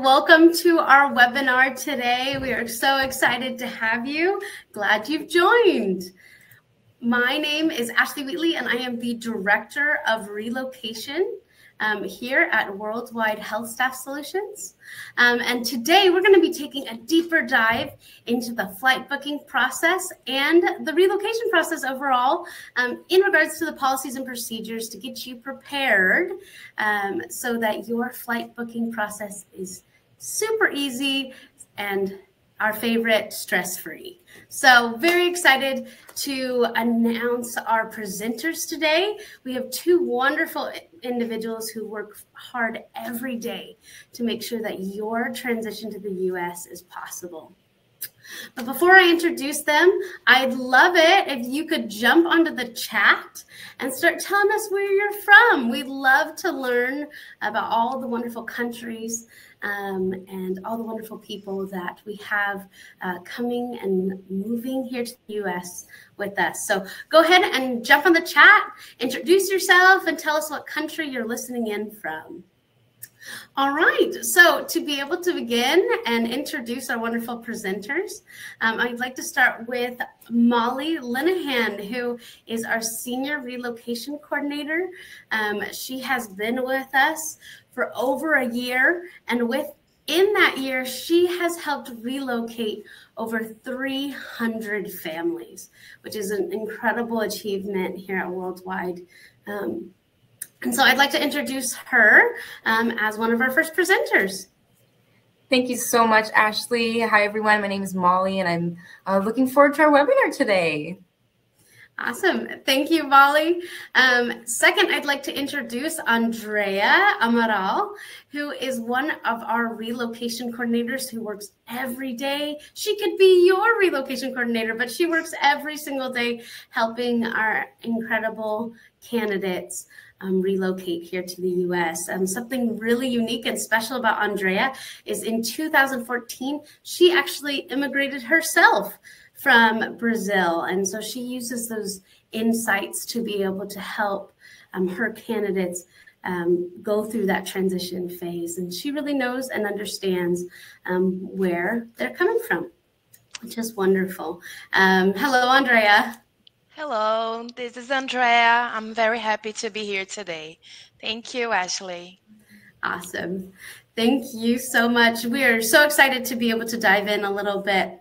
welcome to our webinar today. We are so excited to have you. Glad you've joined. My name is Ashley Wheatley, and I am the Director of Relocation um, here at Worldwide Health Staff Solutions. Um, and today we're going to be taking a deeper dive into the flight booking process and the relocation process overall um, in regards to the policies and procedures to get you prepared um, so that your flight booking process is super easy and our favorite stress free. So, very excited to announce our presenters today. We have two wonderful individuals who work hard every day to make sure that your transition to the US is possible. But before I introduce them, I'd love it if you could jump onto the chat and start telling us where you're from. We'd love to learn about all the wonderful countries um, and all the wonderful people that we have uh, coming and moving here to the US with us. So go ahead and jump on the chat, introduce yourself, and tell us what country you're listening in from. All right, so to be able to begin and introduce our wonderful presenters, um, I'd like to start with Molly Linehan, who is our Senior Relocation Coordinator. Um, she has been with us for over a year. And within that year, she has helped relocate over 300 families, which is an incredible achievement here at Worldwide. Um, and so I'd like to introduce her um, as one of our first presenters. Thank you so much, Ashley. Hi, everyone. My name is Molly, and I'm uh, looking forward to our webinar today. Awesome. Thank you, Molly. Um, second, I'd like to introduce Andrea Amaral, who is one of our relocation coordinators who works every day. She could be your relocation coordinator, but she works every single day helping our incredible candidates um, relocate here to the US. Um, something really unique and special about Andrea is in 2014, she actually immigrated herself from Brazil. And so she uses those insights to be able to help um, her candidates um, go through that transition phase. And she really knows and understands um, where they're coming from, which is wonderful. Um, hello, Andrea. Hello, this is Andrea. I'm very happy to be here today. Thank you, Ashley. Awesome. Thank you so much. We are so excited to be able to dive in a little bit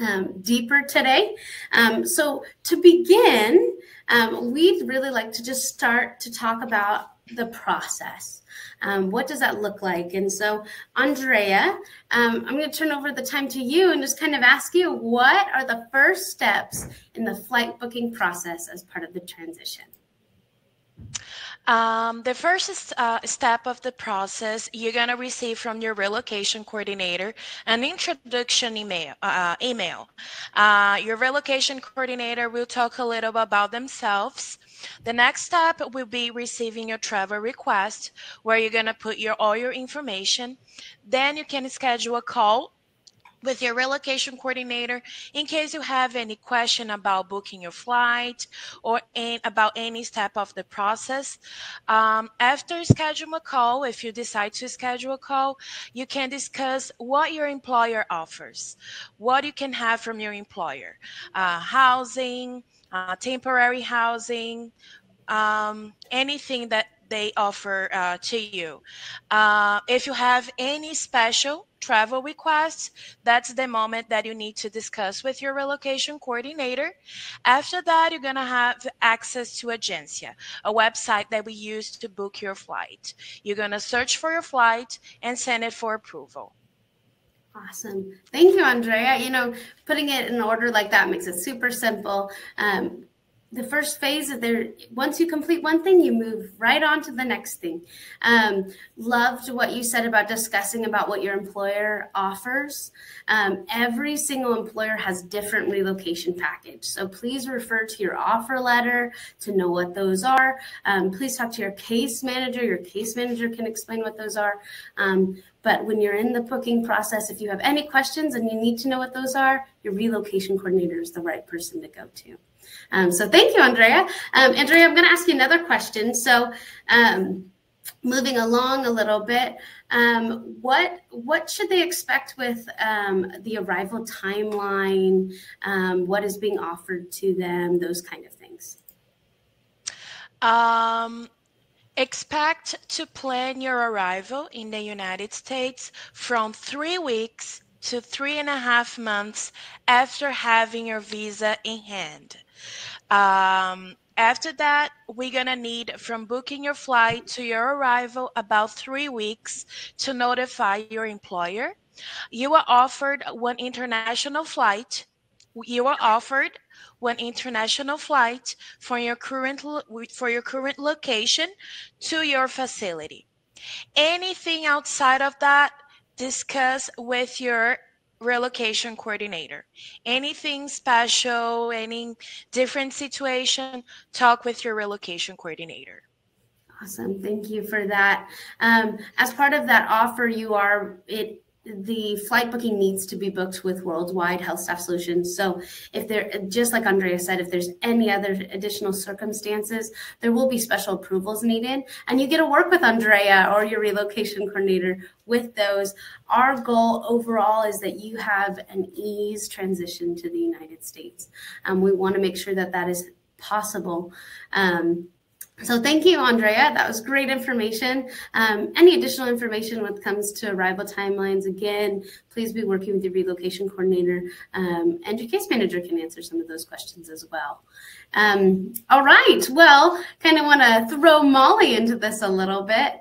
um, deeper today. Um, so, to begin, um, we'd really like to just start to talk about the process. Um, what does that look like? And so, Andrea, um, I'm going to turn over the time to you and just kind of ask you what are the first steps in the flight booking process as part of the transition? Um, the first uh, step of the process, you're going to receive from your relocation coordinator an introduction email. Uh, email. Uh, your relocation coordinator will talk a little about themselves. The next step will be receiving your travel request, where you're going to put your all your information. Then you can schedule a call with your relocation coordinator in case you have any question about booking your flight or in, about any step of the process. Um, after schedule a call, if you decide to schedule a call, you can discuss what your employer offers, what you can have from your employer, uh, housing, uh, temporary housing, um, anything that they offer uh, to you. Uh, if you have any special travel requests, that's the moment that you need to discuss with your relocation coordinator. After that, you're going to have access to Egencia, a website that we use to book your flight. You're going to search for your flight and send it for approval. Awesome. Thank you, Andrea. You know, putting it in order like that makes it super simple. Um, the first phase of there once you complete one thing you move right on to the next thing. Um, loved what you said about discussing about what your employer offers. Um, every single employer has different relocation package so please refer to your offer letter to know what those are. Um, please talk to your case manager. Your case manager can explain what those are. Um, but when you're in the booking process if you have any questions and you need to know what those are your relocation coordinator is the right person to go to um, so thank you, Andrea. Um, Andrea, I'm going to ask you another question. So um, moving along a little bit, um, what what should they expect with um, the arrival timeline? Um, what is being offered to them? Those kind of things. Um, expect to plan your arrival in the United States from three weeks to three and a half months after having your visa in hand. Um, after that, we're gonna need from booking your flight to your arrival about three weeks to notify your employer. You are offered one international flight. You are offered one international flight for your current for your current location to your facility. Anything outside of that, discuss with your relocation coordinator. Anything special, any different situation, talk with your relocation coordinator. Awesome. Thank you for that. Um, as part of that offer, you are it the flight booking needs to be booked with Worldwide Health Staff Solutions. So, if there, just like Andrea said, if there's any other additional circumstances, there will be special approvals needed, and you get to work with Andrea or your relocation coordinator with those. Our goal overall is that you have an ease transition to the United States. Um, we want to make sure that that is possible. Um, so thank you, Andrea. That was great information. Um, any additional information when it comes to arrival timelines, again, please be working with your relocation coordinator um, and your case manager can answer some of those questions as well. Um, all right. Well, kind of want to throw Molly into this a little bit.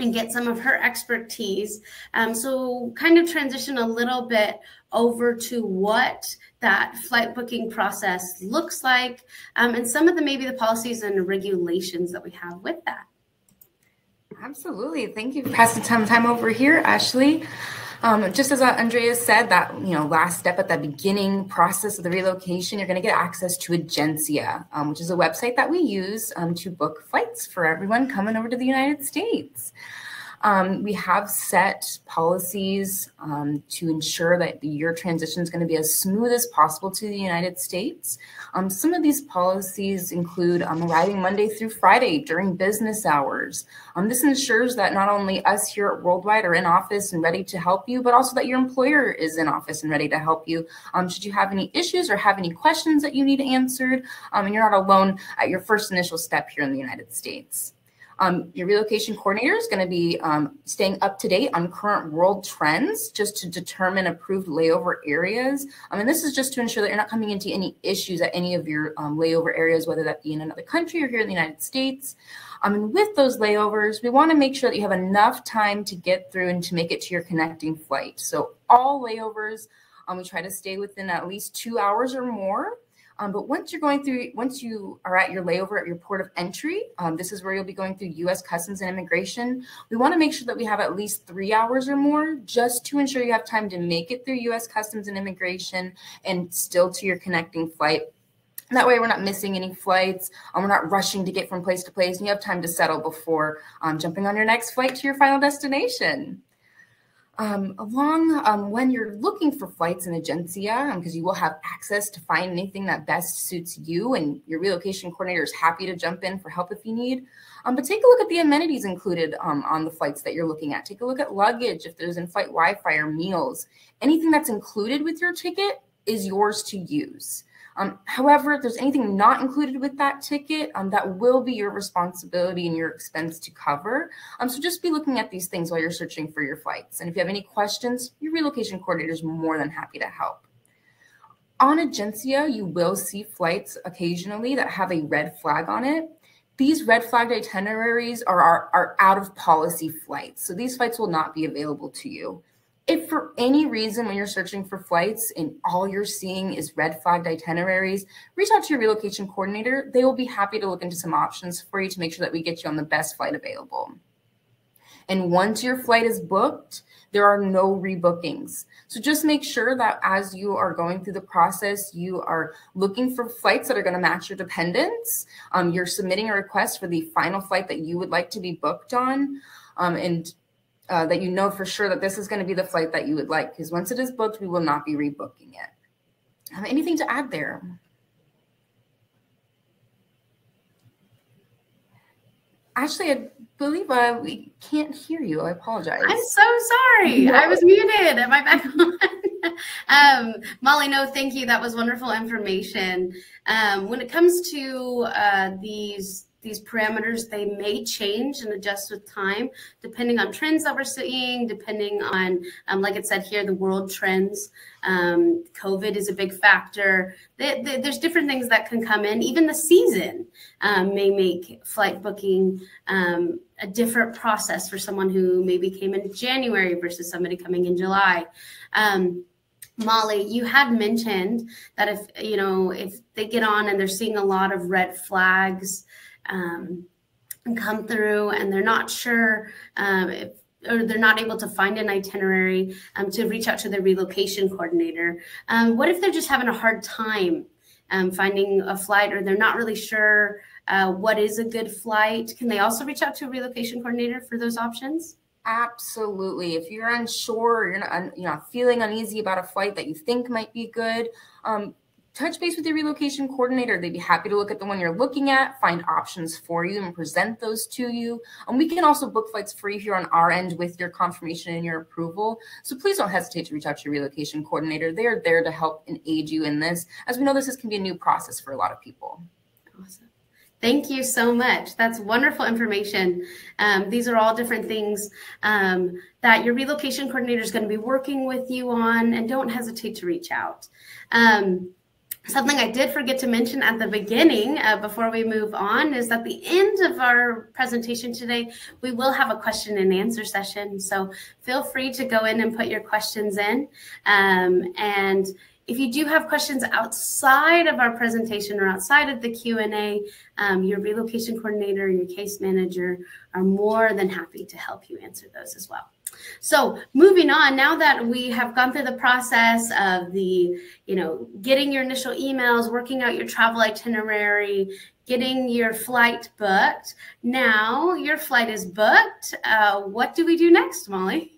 And get some of her expertise. Um, so, kind of transition a little bit over to what that flight booking process looks like um, and some of the maybe the policies and regulations that we have with that. Absolutely. Thank you for passing some time over here, Ashley. Um, just as Andrea said, that you know, last step at the beginning process of the relocation, you're going to get access to Egencia, um, which is a website that we use um, to book flights for everyone coming over to the United States. Um, we have set policies um, to ensure that year transition is going to be as smooth as possible to the United States. Um, some of these policies include um, arriving Monday through Friday during business hours. Um, this ensures that not only us here at Worldwide are in office and ready to help you, but also that your employer is in office and ready to help you. Um, should you have any issues or have any questions that you need answered, and you're not alone at your first initial step here in the United States. Um, your relocation coordinator is going to be um, staying up to date on current world trends just to determine approved layover areas. And this is just to ensure that you're not coming into any issues at any of your um, layover areas, whether that be in another country or here in the United States. And with those layovers, we want to make sure that you have enough time to get through and to make it to your connecting flight. So all layovers, um, we try to stay within at least two hours or more. Um, but once you're going through, once you are at your layover at your port of entry, um, this is where you'll be going through U.S. Customs and Immigration. We want to make sure that we have at least three hours or more just to ensure you have time to make it through U.S. Customs and Immigration and still to your connecting flight. That way, we're not missing any flights. Um, we're not rushing to get from place to place, and you have time to settle before um, jumping on your next flight to your final destination um, along um, when you're looking for flights in Egencia, because um, you will have access to find anything that best suits you, and your relocation coordinator is happy to jump in for help if you need. Um, but take a look at the amenities included um, on the flights that you're looking at. Take a look at luggage, if there's in-flight Wi-Fi or meals. Anything that's included with your ticket is yours to use. Um, however, if there's anything not included with that ticket, um, that will be your responsibility and your expense to cover. Um, so just be looking at these things while you're searching for your flights. And if you have any questions, your relocation coordinator is more than happy to help. On Egencia, you will see flights occasionally that have a red flag on it. These red flagged itineraries are, are, are out of policy flights. So these flights will not be available to you if for any reason when you're searching for flights and all you're seeing is red flagged itineraries, reach out to your relocation coordinator. They will be happy to look into some options for you to make sure that we get you on the best flight available. And once your flight is booked, there are no rebookings. So just make sure that as you are going through the process, you are looking for flights that are going to match your dependents. Um, you're submitting a request for the final flight that you would like to be booked on. Um, and uh, that you know for sure that this is going to be the flight that you would like. Because once it is booked, we will not be rebooking it. Um, anything to add there? Ashley, I believe uh, we can't hear you. I apologize. I'm so sorry. No. I was muted. Am I back on? um, Molly, no, thank you. That was wonderful information. Um, when it comes to uh, these these parameters they may change and adjust with time depending on trends that we're seeing depending on um, like it said here the world trends. Um, covid is a big factor. They, they, there's different things that can come in. Even the season um, may make flight booking um, a different process for someone who maybe came in january versus somebody coming in july. Um, Molly, you had mentioned that if you know if they get on and they're seeing a lot of red flags, um, come through and they're not sure um, if or they're not able to find an itinerary um, to reach out to the relocation coordinator. Um, what if they're just having a hard time um, finding a flight or they're not really sure uh, what is a good flight? Can they also reach out to a relocation coordinator for those options? Absolutely. If you're unsure, you're not, you know, feeling uneasy about a flight that you think might be good, um, touch base with your relocation coordinator. They'd be happy to look at the one you're looking at, find options for you, and present those to you. And we can also book flights for you here on our end with your confirmation and your approval. So please don't hesitate to reach out to your relocation coordinator. They are there to help and aid you in this, as we know this is, can be a new process for a lot of people. Awesome. Thank you so much. That's wonderful information. Um, these are all different things um, that your relocation coordinator is going to be working with you on, and don't hesitate to reach out. Um, Something I did forget to mention at the beginning uh, before we move on is at the end of our presentation today, we will have a question and answer session. So feel free to go in and put your questions in. Um, and if you do have questions outside of our presentation or outside of the Q&A, um, your relocation coordinator, your case manager are more than happy to help you answer those as well. So moving on, now that we have gone through the process of the, you know, getting your initial emails, working out your travel itinerary, getting your flight booked. Now your flight is booked. Uh, what do we do next, Molly?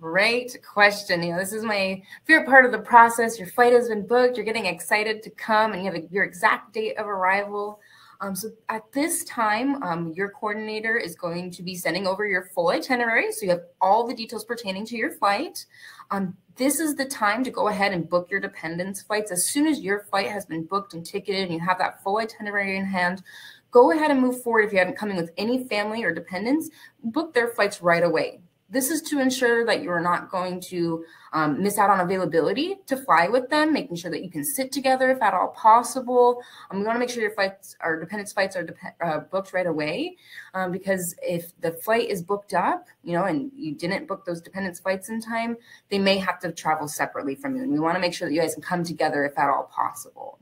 Great question. You know, this is my favorite part of the process. Your flight has been booked. You're getting excited to come, and you have a, your exact date of arrival. Um, so at this time, um, your coordinator is going to be sending over your full itinerary. So you have all the details pertaining to your flight. Um, this is the time to go ahead and book your dependents flights. As soon as your flight has been booked and ticketed and you have that full itinerary in hand, go ahead and move forward. If you haven't coming with any family or dependents, book their flights right away. This is to ensure that you are not going to um, miss out on availability to fly with them, making sure that you can sit together if at all possible. Um, we want to make sure your flights, our dependents flights are uh, booked right away um, because if the flight is booked up, you know, and you didn't book those dependents flights in time, they may have to travel separately from you. And we want to make sure that you guys can come together if at all possible.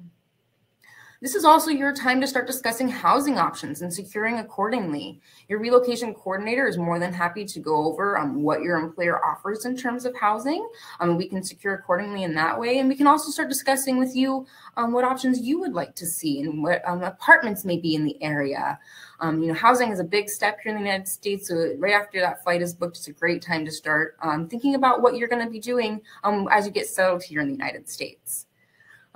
This is also your time to start discussing housing options and securing accordingly. Your relocation coordinator is more than happy to go over um, what your employer offers in terms of housing. Um, we can secure accordingly in that way. And we can also start discussing with you um, what options you would like to see and what um, apartments may be in the area. Um, you know, housing is a big step here in the United States. So right after that flight is booked, it's a great time to start um, thinking about what you're going to be doing as you get settled here in the United States.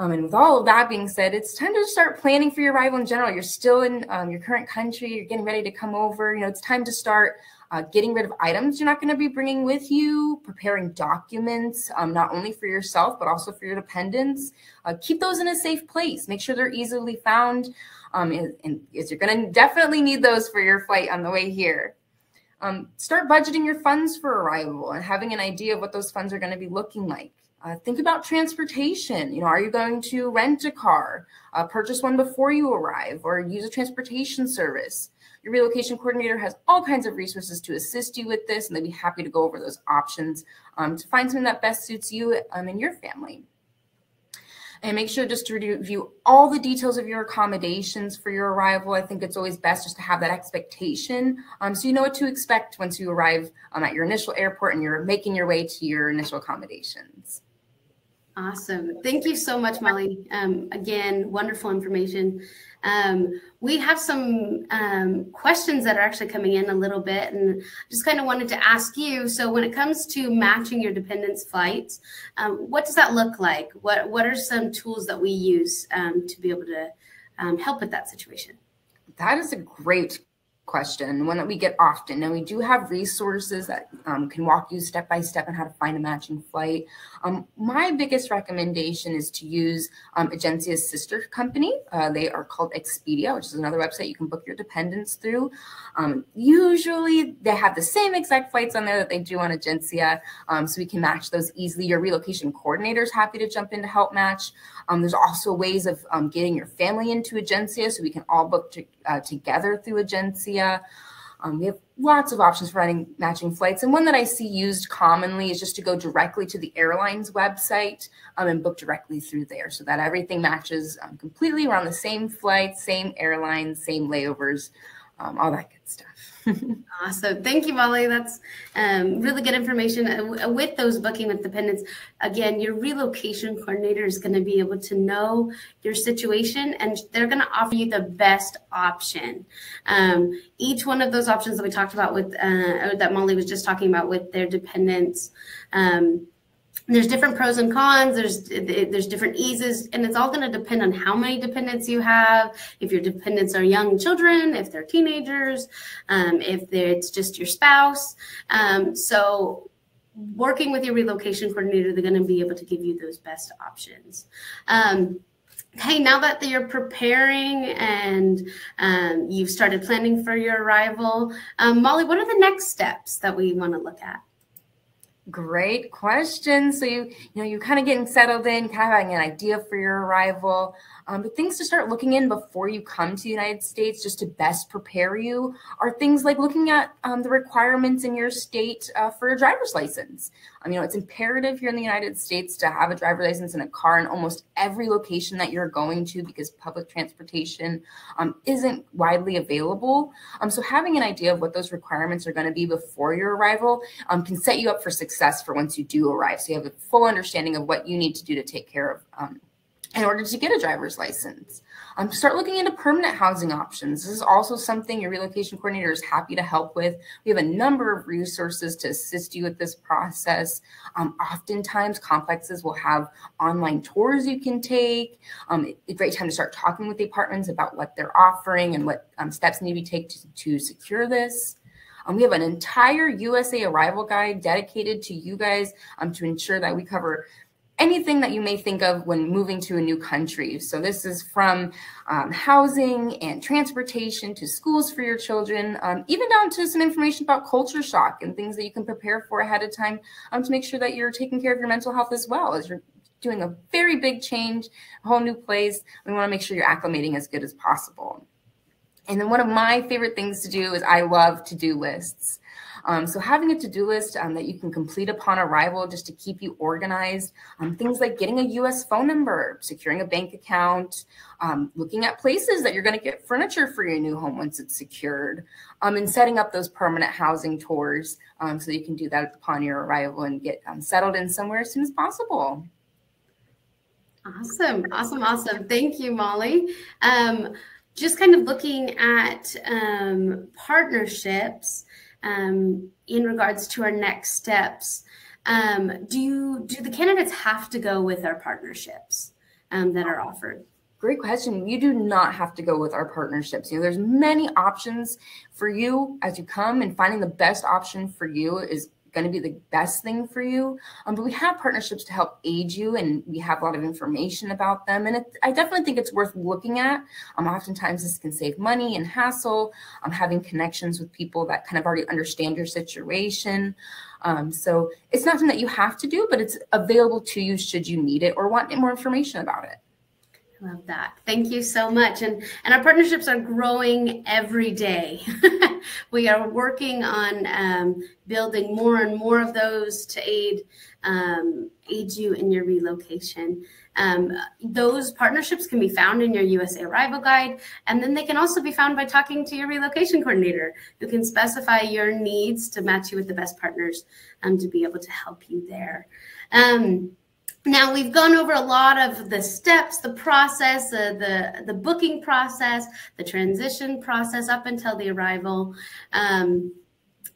Um, and with all of that being said, it's time to start planning for your arrival in general. You're still in um, your current country, you're getting ready to come over. You know, it's time to start uh, getting rid of items you're not going to be bringing with you, preparing documents, um, not only for yourself, but also for your dependents. Uh, keep those in a safe place. Make sure they're easily found. Um, and, and you're going to definitely need those for your flight on the way here. Um, start budgeting your funds for arrival and having an idea of what those funds are going to be looking like. Uh, think about transportation. You know, are you going to rent a car, uh, purchase one before you arrive, or use a transportation service? Your relocation coordinator has all kinds of resources to assist you with this, and they'd be happy to go over those options um, to find something that best suits you um, and your family. And make sure just to review all the details of your accommodations for your arrival. I think it's always best just to have that expectation um, so you know what to expect once you arrive um, at your initial airport and you're making your way to your initial accommodations. Awesome. Thank you so much, Molly. Um, again, wonderful information. Um, we have some um, questions that are actually coming in a little bit, and just kind of wanted to ask you. So, when it comes to matching your dependents' flights, um, what does that look like? What What are some tools that we use um, to be able to um, help with that situation? That is a great question, one that we get often. And we do have resources that um, can walk you step by step on how to find a matching flight. Um, my biggest recommendation is to use um, Egencia's sister company. Uh, they are called Expedia, which is another website you can book your dependents through. Um, usually, they have the same exact flights on there that they do on Egencia, um, so we can match those easily. Your relocation coordinator is happy to jump in to help match. Um, there's also ways of getting your family into Egencia, so we can all book to, uh, together through Egencia. Um, we have lots of options for running matching flights. And one that I see used commonly is just to go directly to the airline's website um, and book directly through there so that everything matches um, completely. We're on the same flight, same airline, same layovers, um, all that good stuff. Awesome. Thank you, Molly. That's um, really good information. Uh, with those booking with dependents, again, your relocation coordinator is going to be able to know your situation and they're going to offer you the best option. Um, each one of those options that we talked about with, uh, that Molly was just talking about with their dependents, um, there's different pros and cons there's there's different eases and it's all going to depend on how many dependents you have if your dependents are young children if they're teenagers um, if it's just your spouse. Um, so working with your relocation coordinator they're going to be able to give you those best options. Um, hey now that you're preparing and um, you've started planning for your arrival um, molly what are the next steps that we want to look at Great question. So you, you know, you're kind of getting settled in, kind of having an idea for your arrival. Um, but things to start looking in before you come to the United States, just to best prepare you, are things like looking at um, the requirements in your state uh, for a driver's license. Um, you know, it's imperative here in the United States to have a driver's license and a car in almost every location that you're going to because public transportation um, isn't widely available. Um, so having an idea of what those requirements are going to be before your arrival um, can set you up for success for once you do arrive. So you have a full understanding of what you need to do to take care of in order to get a driver's license. Um, start looking into permanent housing options. This is also something your relocation coordinator is happy to help with. We have a number of resources to assist you with this process. Um, oftentimes, complexes will have online tours you can take. Um, a great time to start talking with the apartments about what they're offering and what um, steps need to be taken to, to secure this. Um, we have an entire USA arrival guide dedicated to you guys um, to ensure that we cover anything that you may think of when moving to a new country. So this is from um, housing and transportation to schools for your children, um, even down to some information about culture shock and things that you can prepare for ahead of time um, to make sure that you're taking care of your mental health as well as you're doing a very big change, a whole new place. We want to make sure you're acclimating as good as possible. And then one of my favorite things to do is I love to-do lists. Um, so having a to-do list um, that you can complete upon arrival just to keep you organized, um, things like getting a U.S. phone number, securing a bank account, um, looking at places that you're going to get furniture for your new home once it's secured, um, and setting up those permanent housing tours um, so you can do that upon your arrival and get settled in somewhere as soon as possible. Awesome, awesome, awesome. Thank you, Molly. Just kind of looking at um, partnerships um, in regards to our next steps. Um, do you, do the candidates have to go with our partnerships um, that are offered? Great question. You do not have to go with our partnerships. You know, there's many options for you as you come, and finding the best option for you is going to be the best thing for you. Um, but we have partnerships to help aid you, and we have a lot of information about them. And it, I definitely think it's worth looking at. Um, oftentimes, this can save money and hassle. Um, having connections with people that kind of already understand your situation. Um, so it's not something that you have to do, but it's available to you should you need it or want more information about it. Love that. Thank you so much. And and our partnerships are growing every day. we are working on um, building more and more of those to aid um, aid you in your relocation. Um, those partnerships can be found in your USA Arrival Guide, and then they can also be found by talking to your relocation coordinator, who can specify your needs to match you with the best partners um, to be able to help you there. Um, now we've gone over a lot of the steps, the process, uh, the the booking process, the transition process up until the arrival, um,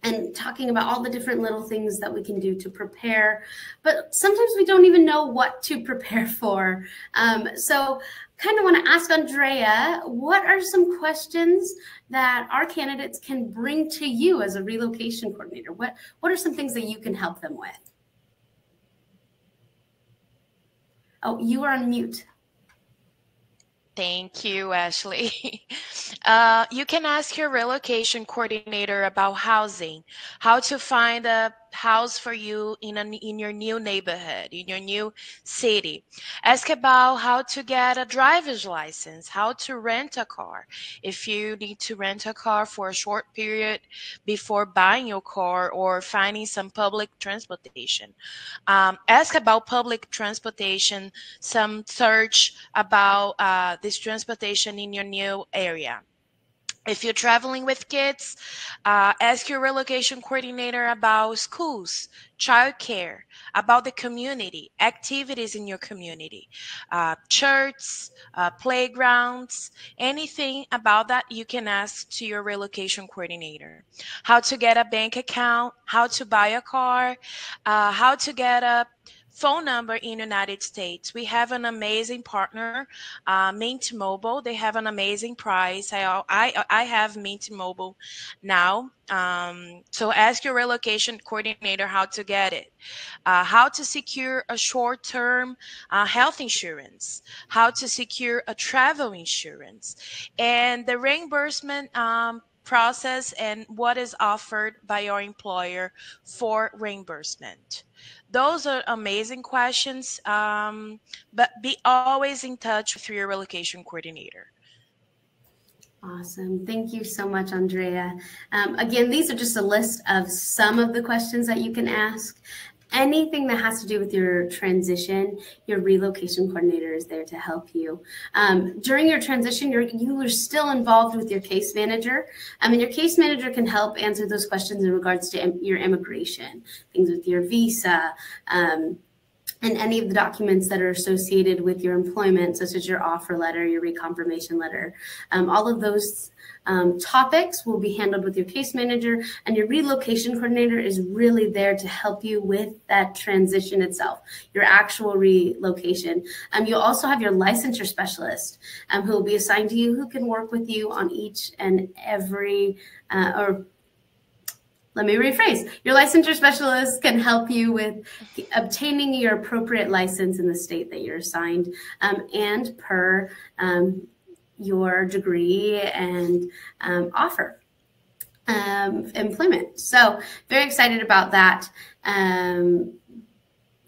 and talking about all the different little things that we can do to prepare. But sometimes we don't even know what to prepare for. Um, so kind of want to ask Andrea, what are some questions that our candidates can bring to you as a relocation coordinator? What, what are some things that you can help them with? Oh, you are on mute. Thank you, Ashley. Uh, you can ask your relocation coordinator about housing, how to find a house for you in, a, in your new neighborhood, in your new city. Ask about how to get a driver's license, how to rent a car. If you need to rent a car for a short period before buying your car or finding some public transportation. Um, ask about public transportation, some search about uh, this transportation in your new area. If you're traveling with kids, uh, ask your relocation coordinator about schools, childcare, about the community, activities in your community, uh, churches, uh, playgrounds, anything about that you can ask to your relocation coordinator. How to get a bank account, how to buy a car, uh, how to get a phone number in United States. We have an amazing partner, uh, Mint Mobile. They have an amazing price. I I, I have Mint Mobile now. Um, so ask your relocation coordinator how to get it, uh, how to secure a short-term uh, health insurance, how to secure a travel insurance, and the reimbursement um, process and what is offered by your employer for reimbursement those are amazing questions. Um, but be always in touch with your relocation coordinator. Awesome. Thank you so much, Andrea. Um, again, these are just a list of some of the questions that you can ask anything that has to do with your transition, your relocation coordinator is there to help you. Um, during your transition, you're, you are still involved with your case manager. I mean, your case manager can help answer those questions in regards to your immigration, things with your visa, um, and any of the documents that are associated with your employment, such as your offer letter, your reconfirmation letter, um, all of those um, topics will be handled with your case manager, and your relocation coordinator is really there to help you with that transition itself, your actual relocation. Um, you'll also have your licensure specialist um, who will be assigned to you, who can work with you on each and every uh, or let me rephrase your licensure specialist can help you with obtaining your appropriate license in the state that you're assigned um, and per um, your degree and um, offer um, employment. So, very excited about that. Um,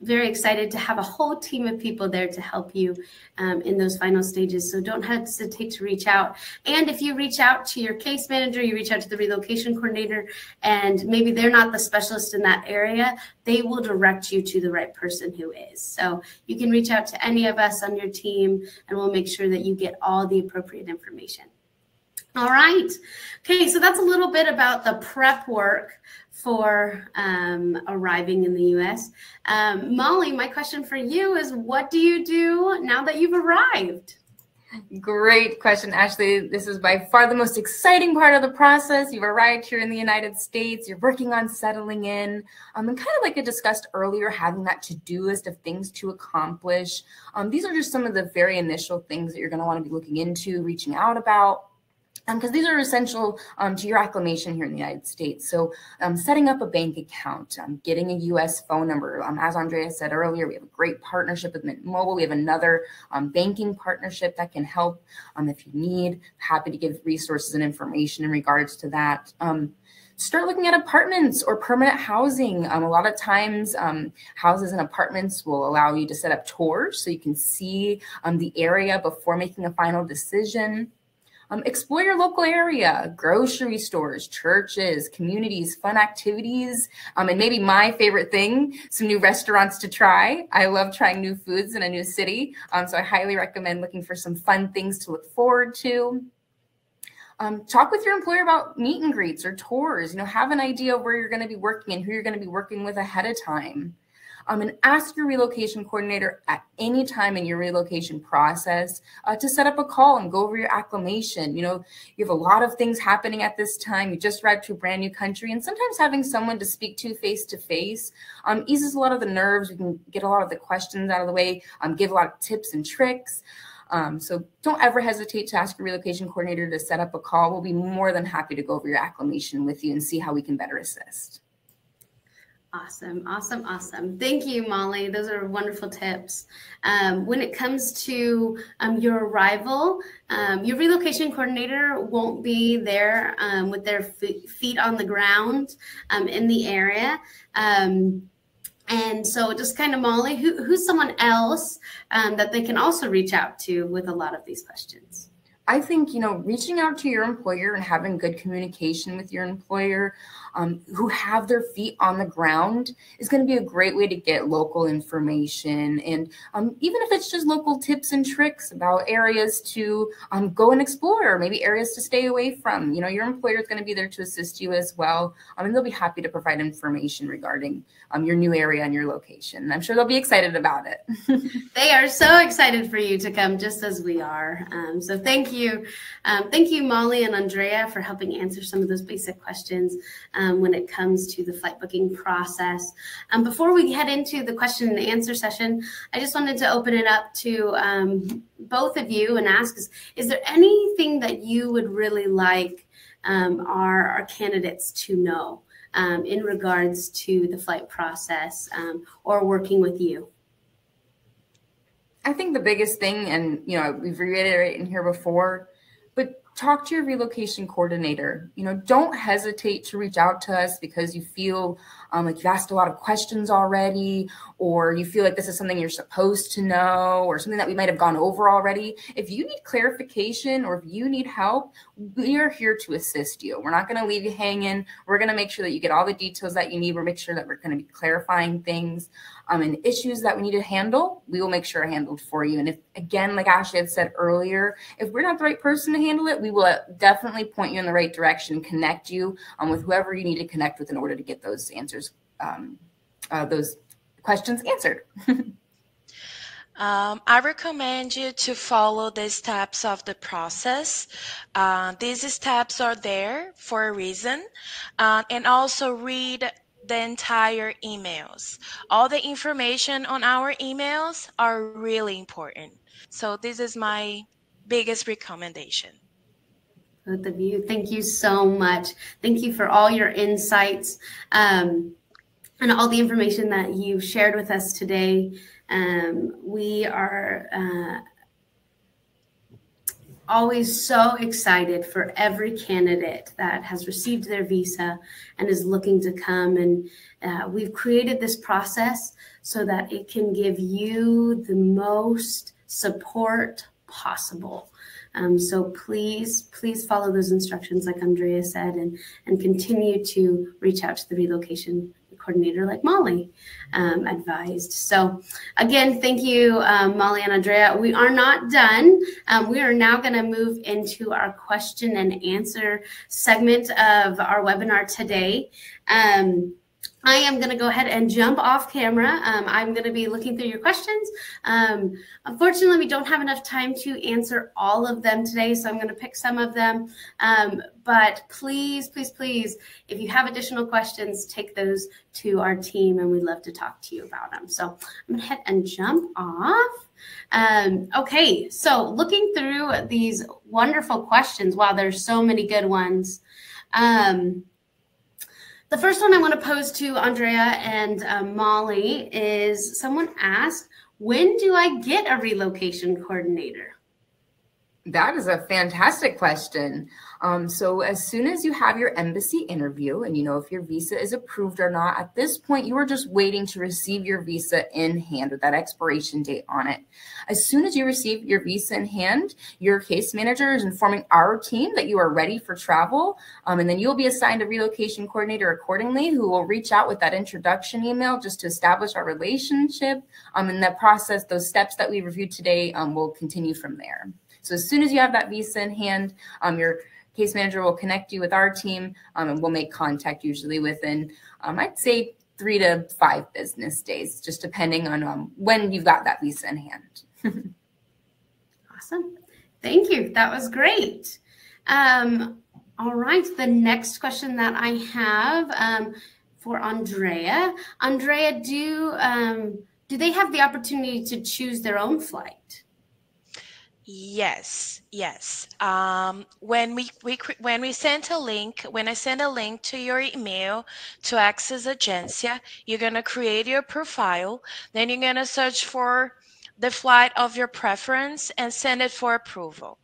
very excited to have a whole team of people there to help you um, in those final stages. So don't hesitate to reach out. And if you reach out to your case manager, you reach out to the relocation coordinator, and maybe they're not the specialist in that area, they will direct you to the right person who is. So you can reach out to any of us on your team, and we'll make sure that you get all the appropriate information. All right. Okay, so that's a little bit about the prep work for um, arriving in the US. Um, Molly, my question for you is what do you do now that you've arrived? Great question, Ashley. This is by far the most exciting part of the process. You've arrived here in the United States. You're working on settling in. Um, and kind of like I discussed earlier, having that to do list of things to accomplish. Um, these are just some of the very initial things that you're going to want to be looking into, reaching out about because um, these are essential um, to your acclimation here in the United States. So, um, setting up a bank account, um, getting a U.S. phone number. Um, as Andrea said earlier, we have a great partnership with Mint Mobile. We have another um, banking partnership that can help if you need. Happy to give resources and information in regards to that start looking at apartments or permanent housing. Um, a lot of times, um, houses and apartments will allow you to set up tours so you can see um, the area before making a final decision. Um, explore your local area, grocery stores, churches, communities, fun activities, um, and maybe my favorite thing, some new restaurants to try. I love trying new foods in a new city. Um, so I highly recommend looking for some fun things to look forward to. Um, talk with your employer about meet and greets or tours. You know, have an idea of where you're going to be working and who you're going to be working with ahead of time um, and ask your relocation coordinator at any time in your relocation process uh, to set up a call and go over your acclimation. You know, you have a lot of things happening at this time. You just arrived to a brand new country, and sometimes having someone to speak to face to face eases a lot of the nerves. We can get a lot of the questions out of the way, um, give a lot of tips and tricks. Um, so don't ever hesitate to ask your relocation coordinator to set up a call. We'll be more than happy to go over your acclimation with you and see how we can better assist. Awesome, awesome, awesome. Thank you, Molly. Those are wonderful tips. Um, when it comes to um, your arrival, um, your relocation coordinator won't be there um, with their feet on the ground um, in the area. Um, and so, just kind of, Molly, who, who's someone else that they can also reach out to with a lot of these questions? I think, you know, reaching out to your employer and having good communication with your employer um, who have their feet on the ground is going to be a great way to get local information. And um, even if it's just local tips and tricks about areas to um, go and explore, or maybe areas to stay away from, you know, your employer is going to be there to assist you as well. Um, and they'll be happy to provide information regarding um, your new area and your location. I'm sure they'll be excited about it. they are so excited for you to come, just as we are. Um, so thank you. thank you, Molly and Andrea, for helping answer some of those basic questions. Um, um, when it comes to the flight booking process. Um, before we head into the question and answer session, I just wanted to open it up to um, both of you and ask is, is there anything that you would really like um, our, our candidates to know um, in regards to the flight process um, or working with you? I think the biggest thing, and you know, we've reiterated in here before, talk to your relocation coordinator. You know, don't hesitate to reach out to us because you feel um, like you've asked a lot of questions already, or you feel like this is something you're supposed to know, or something that we might have gone over already. If you need clarification or if you need help, we are here to assist you. We're not going to leave you hanging. We're going to make sure that you get all the details that you need. We're make sure that we're going to be clarifying things um, and issues that we need to handle, we will make sure handled for you. And if, again, like Ashley had said earlier, if we're not the right person to handle it, we will uh, definitely point you in the right direction, connect you um, with whoever you need to connect with in order to get those answers, um, uh, those questions answered. Um, I recommend you to follow the steps of the process. Uh, these steps are there for a reason. Uh, and also read the entire emails. All the information on our emails are really important. So this is my biggest recommendation. Both of you, thank you so much. Thank you for all your insights um, and all the information that you've shared with us today. Um, we are uh, always so excited for every candidate that has received their visa and is looking to come. And uh, we've created this process so that it can give you the most support possible. Um, so please, please follow those instructions, like Andrea said, and, and continue to reach out to the relocation coordinator like Molly um, advised. So, again, thank you, um, Molly and Andrea. We are not done. Um, we are now going to move into our question and answer segment of our webinar today. Um, I am going to go ahead and jump off camera. Um, I'm going to be looking through your questions. Um, unfortunately, we don't have enough time to answer all of them today, so I'm going to pick some of them. Um, but please, please, please, if you have additional questions, take those to our team, and we'd love to talk to you about them. So I'm going to head and jump off. Um, okay, so looking through these wonderful questions, wow, there's so many good ones. Um, the first one I want to pose to Andrea and um, Molly is someone asked, when do I get a relocation coordinator? That is a fantastic question. Um, so, as soon as you have your embassy interview and you know if your visa is approved or not, at this point, you are just waiting to receive your visa in hand with that expiration date on it. As soon as you receive your visa in hand, your case manager is informing our team that you are ready for travel. Um, and then you'll be assigned a relocation coordinator accordingly who will reach out with that introduction email just to establish our relationship. Um, and that process, those steps that we reviewed today, um, will continue from there. So as soon as you have that visa in hand, um, your case manager will connect you with our team um, and we'll make contact usually within, um, I'd say, three to five business days, just depending on um, when you've got that visa in hand. awesome. Thank you. That was great. Um, all right. The next question that I have um, for Andrea. Andrea, do um, do they have the opportunity to choose their own flight? Yes, yes. Um, when we, we when we send a link, when I send a link to your email to access Egencia, you're gonna create your profile. Then you're gonna search for the flight of your preference and send it for approval.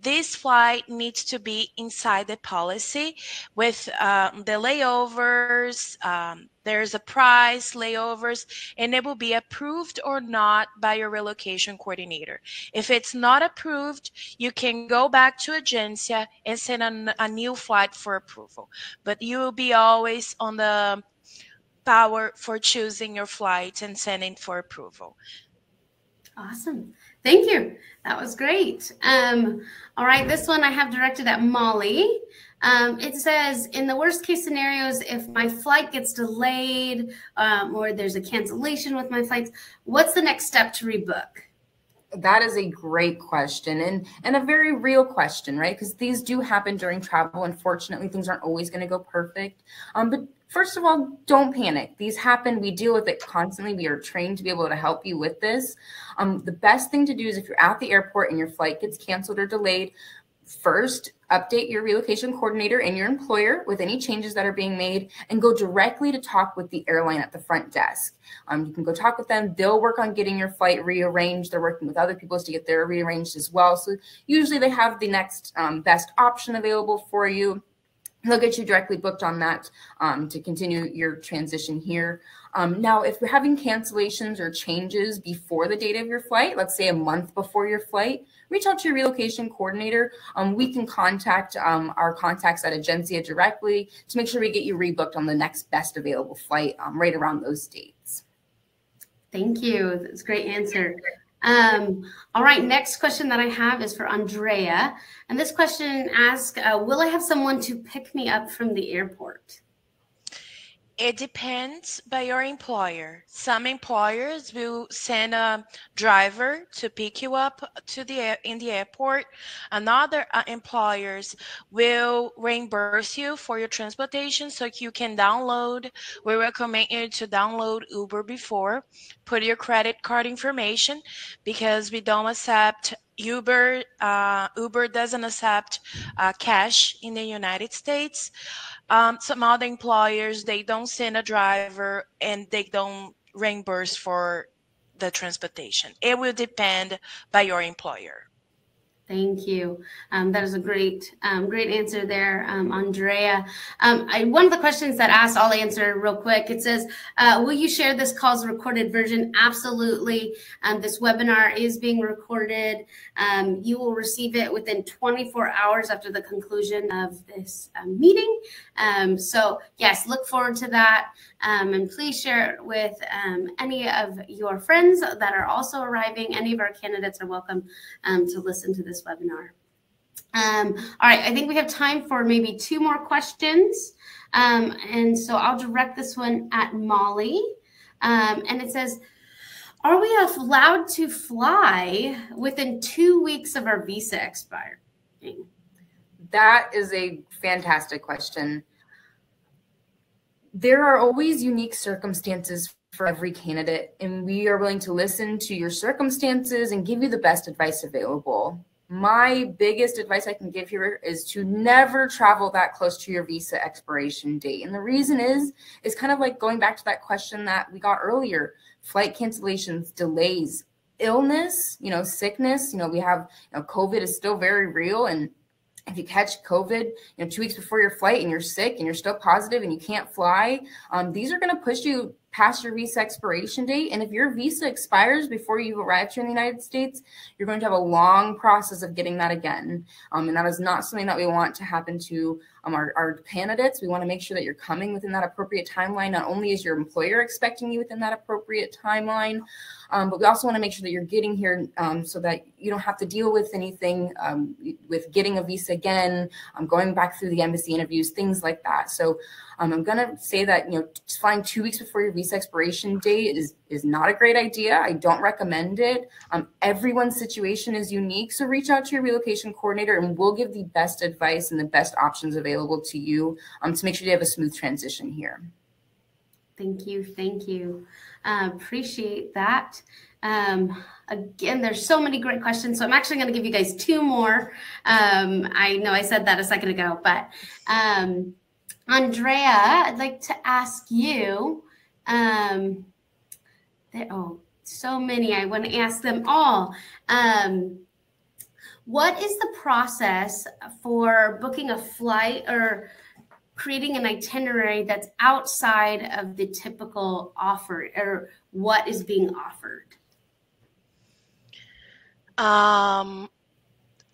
This flight needs to be inside the policy with um, the layovers. Um, there's a price, layovers, and it will be approved or not by your relocation coordinator. If it's not approved, you can go back to Egencia and send a, a new flight for approval. But you will be always on the power for choosing your flight and sending for approval. Awesome. Thank you. That was great. Um, all right, this one I have directed at Molly. Um, it says, in the worst case scenarios, if my flight gets delayed um, or there's a cancellation with my flights, what's the next step to rebook? That is a great question and and a very real question, right? Because these do happen during travel. Unfortunately, things aren't always going to go perfect. Um, but first of all, don't panic. These happen. We deal with it constantly. We are trained to be able to help you with this. Um, the best thing to do is if you're at the airport and your flight gets canceled or delayed, first update your relocation coordinator and your employer with any changes that are being made and go directly to talk with the airline at the front desk um, you can go talk with them they'll work on getting your flight rearranged they're working with other people to get their rearranged as well so usually they have the next um, best option available for you they'll get you directly booked on that um, to continue your transition here. Um, now, if you're having cancellations or changes before the date of your flight, let's say a month before your flight, reach out to your relocation coordinator. Um, we can contact um, our contacts at Egencia directly to make sure we get you rebooked on the next best available flight um, right around those dates. Thank you. That's a great answer. Um, all right, next question that I have is for Andrea. And this question asks uh, Will I have someone to pick me up from the airport? It depends by your employer. Some employers will send a driver to pick you up to the in the airport. Another uh, employers will reimburse you for your transportation so you can download. We recommend you to download Uber before. Put your credit card information because we don't accept Uber. Uh, Uber doesn't accept uh, cash in the United States. Um, some other employers they don't send a driver and they don't reimburse for the transportation. It will depend by your employer. Thank you. Um, that is a great, um, great answer there, um, Andrea. Um, I, one of the questions that asked, I'll answer real quick. It says, uh, "Will you share this call's recorded version?" Absolutely. Um, this webinar is being recorded. Um, you will receive it within 24 hours after the conclusion of this meeting. so, yes, look forward to that, and please share it with any of your friends that are also arriving. Any of our candidates are welcome to listen to this this webinar. Um, all right, I think we have time for maybe two more questions. Um, and so I'll direct this one at Molly. Um, and it says, are we allowed to fly within two weeks of our visa expiring? That is a fantastic question. There are always unique circumstances for every candidate, and we are willing to listen to your circumstances and give you the best advice available my biggest advice I can give here is to never travel that close to your visa expiration date. And the reason is, is kind of like going back to that question that we got earlier flight cancellations, delays, illness, you know, sickness. You know, we have, you know, COVID is still very real. And if you catch COVID, you know, two weeks before your flight and you're sick and you're still positive and you can't fly, um, these are going to push you past your visa expiration date. And if your visa expires before you arrive here in the United States, you're going to have a long process of getting that again. Um, and that is not something that we want to happen to um, our, our candidates. We want to make sure that you're coming within that appropriate timeline. Not only is your employer expecting you within that appropriate timeline, um, but we also want to make sure that you're getting here um, so that you don't have to deal with anything um, with getting a visa again, um, going back through the embassy interviews, things like that. So um, I'm going to say that, you know, flying two weeks before your visa expiration date is, is not a great idea. I don't recommend it. Um, everyone's situation is unique. So reach out to your relocation coordinator and we'll give the best advice and the best options available to you um, to make sure you have a smooth transition here. Thank you. Thank you. Uh, appreciate that. Um, again, there's so many great questions. So I'm actually going to give you guys two more. Um, I know I said that a second ago, but um, Andrea, I'd like to ask you. Um, oh, so many. I want to ask them all. Um, what is the process for booking a flight or creating an itinerary that's outside of the typical offer or what is being offered? Um,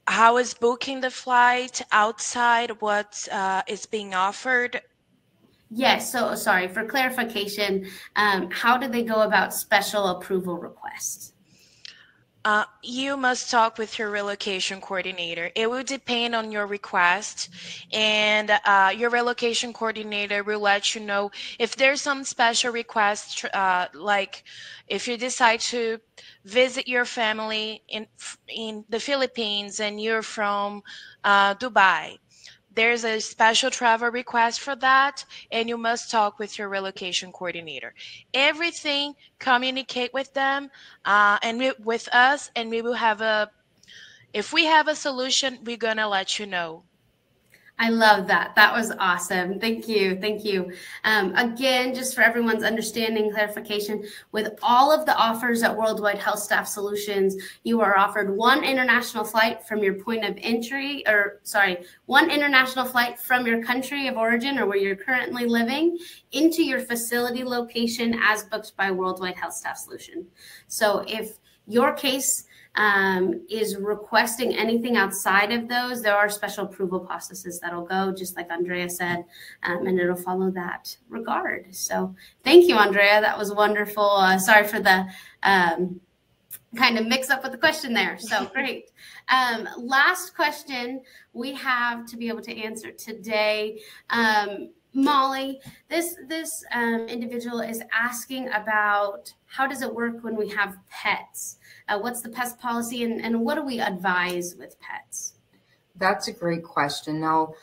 how is booking the flight outside what uh, is being offered? Yes. So, sorry for clarification. Um, how do they go about special approval requests? Uh, you must talk with your relocation coordinator. It will depend on your request, and uh, your relocation coordinator will let you know if there's some special request, uh, like if you decide to visit your family in in the Philippines and you're from uh, Dubai there's a special travel request for that and you must talk with your relocation coordinator. Everything communicate with them uh, and we, with us and we will have a if we have a solution we're gonna let you know I love that. That was awesome. Thank you. Thank you. Um, again, just for everyone's understanding, clarification, with all of the offers at Worldwide Health Staff Solutions, you are offered one international flight from your point of entry, or sorry, one international flight from your country of origin or where you're currently living into your facility location as booked by Worldwide Health Staff Solution. So if your case um, is requesting anything outside of those, there are special approval processes that'll go, just like Andrea said, um, and it'll follow that regard. So thank you, Andrea. That was wonderful. Uh, sorry for the um, kind of mix up with the question there. So great. Um, last question we have to be able to answer today. Um, Molly, this this um, individual is asking about how does it work when we have pets? Uh, what's the pest policy and, and what do we advise with pets? That's a great question. Now,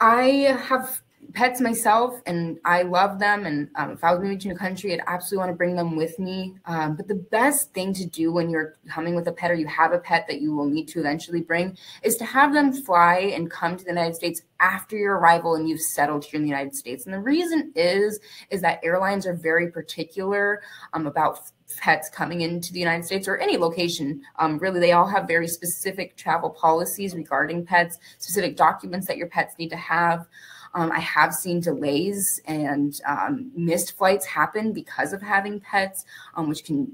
I have pets myself and I love them. And um, if I was moving to a new country, I'd absolutely want to bring them with me. Um, but the best thing to do when you're coming with a pet or you have a pet that you will need to eventually bring is to have them fly and come to the United States after your arrival and you've settled here in the United States. And the reason is, is that airlines are very particular um, about pets coming into the United States or any location. Um, really, they all have very specific travel policies regarding pets, specific documents that your pets need to have. Um, I have seen delays and um, missed flights happen because of having pets, um, which can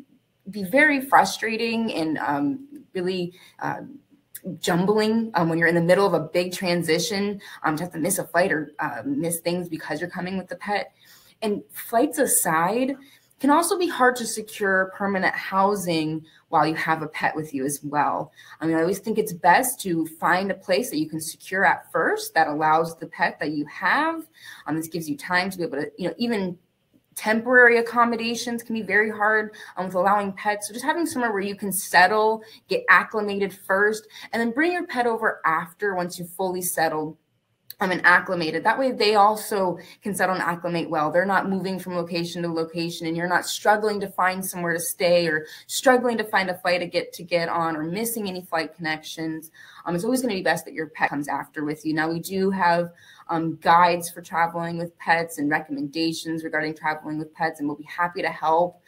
be very frustrating and um, really uh, jumbling um, when you're in the middle of a big transition um, to have to miss a flight or uh, miss things because you're coming with the pet. And flights aside, can also be hard to secure permanent housing while you have a pet with you as well. I mean, I always think it's best to find a place that you can secure at first that allows the pet that you have. Um, this gives you time to be able to, you know, even temporary accommodations can be very hard um, with allowing pets. So just having somewhere where you can settle, get acclimated first, and then bring your pet over after once you've fully settled um, and acclimated. That way, they also can settle and acclimate well. They're not moving from location to location, and you're not struggling to find somewhere to stay or struggling to find a flight to get to get on or missing any flight connections. Um, it's always going to be best that your pet comes after with you. Now, we do have um, guides for traveling with pets and recommendations regarding traveling with pets, and we'll be happy to help.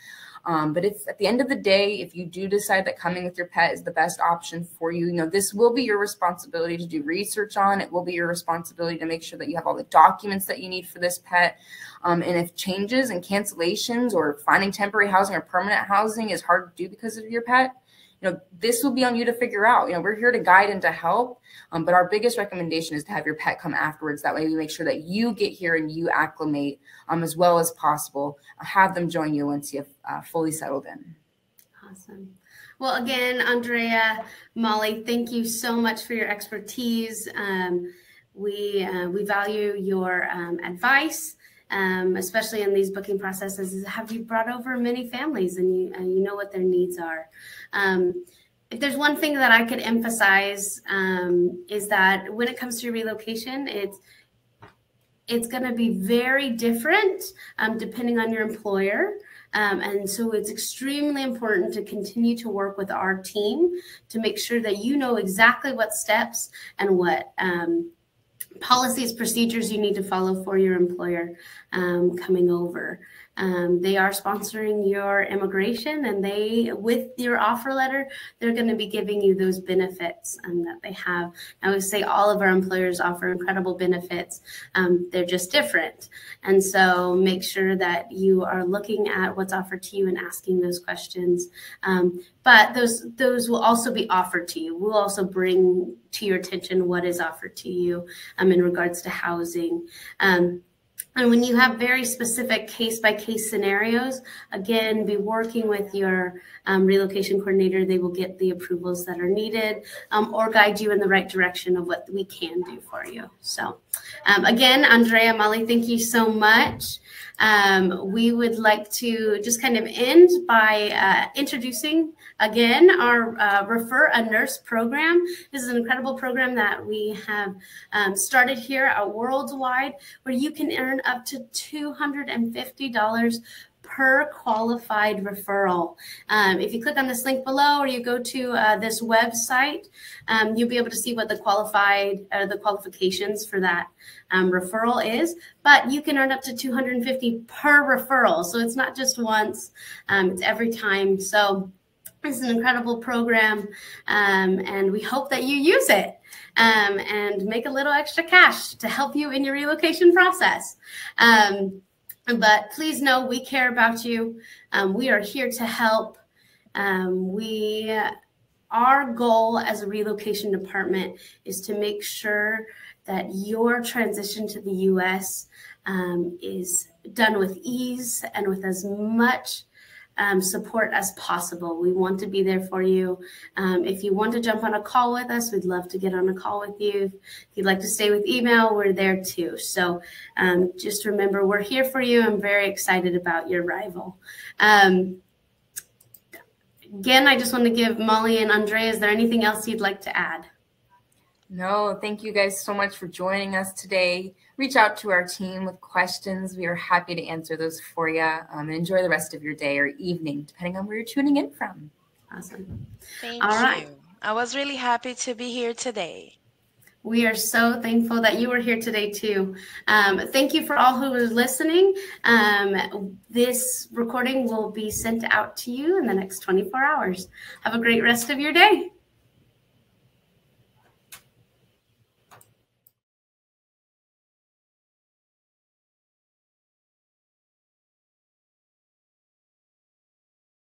Um, but at the end of the day, if you do decide that coming with your pet is the best option for you, you know, this will be your responsibility to do research on. It will be your responsibility to make sure that you have all the documents that you need for this pet. Um, and if changes and cancellations or finding temporary housing or permanent housing is hard to do because of your pet, you know, this will be on you to figure out. You know, we're here to guide and to help. Um, but our biggest recommendation is to have your pet come afterwards. That way we make sure that you get here and you acclimate um, as well as possible. Have them join you once you've uh, fully settled in. Awesome. Well, again, Andrea, Molly, thank you so much for your expertise. Um, we uh, we value your um, advice um, especially in these booking processes, have you brought over many families and you, you know what their needs are? Um, if there's one thing that I could emphasize um, is that when it comes to relocation, it's it's going to be very different um, depending on your employer. Um, and so it's extremely important to continue to work with our team to make sure that you know exactly what steps and what um, policies, procedures you need to follow for your employer um, coming over. Um, they are sponsoring your immigration, and they, with your offer letter, they're going to be giving you those benefits um, that they have. I would say all of our employers offer incredible benefits. Um, they're just different, and so make sure that you are looking at what's offered to you and asking those questions. Um, but those those will also be offered to you. We'll also bring to your attention what is offered to you um, in regards to housing. And when you have very specific case by case scenarios, again, be working with your um, relocation coordinator. They will get the approvals that are needed um, or guide you in the right direction of what we can do for you. So, um, again, Andrea, Molly, thank you so much. Um, we would like to just kind of end by uh, introducing again our uh, Refer a Nurse program. This is an incredible program that we have um, started here at Worldwide where you can earn up to $250 per qualified referral. Um, if you click on this link below or you go to uh, this website, um, you'll be able to see what the qualified uh, the qualifications for that um, referral is. But you can earn up to 250 per referral, so it's not just once; um, it's every time. So it's an incredible program, um, and we hope that you use it. Um, and make a little extra cash to help you in your relocation process. Um, but please know we care about you. Um, we are here to help. Um, we, our goal as a relocation department is to make sure that your transition to the U.S. Um, is done with ease and with as much um, support as possible. We want to be there for you. Um, if you want to jump on a call with us, we'd love to get on a call with you. If you'd like to stay with email, we're there too. So um, just remember, we're here for you. I'm very excited about your arrival. Um, again, I just want to give Molly and Andrea, is there anything else you'd like to add? No, thank you guys so much for joining us today. Reach out to our team with questions. We are happy to answer those for you. Um, and enjoy the rest of your day or evening, depending on where you're tuning in from. Awesome. Thank All you. Right. I was really happy to be here today. We are so thankful that you were here today, too. Um, thank you for all who are listening. Um, this recording will be sent out to you in the next 24 hours. Have a great rest of your day.